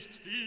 nicht die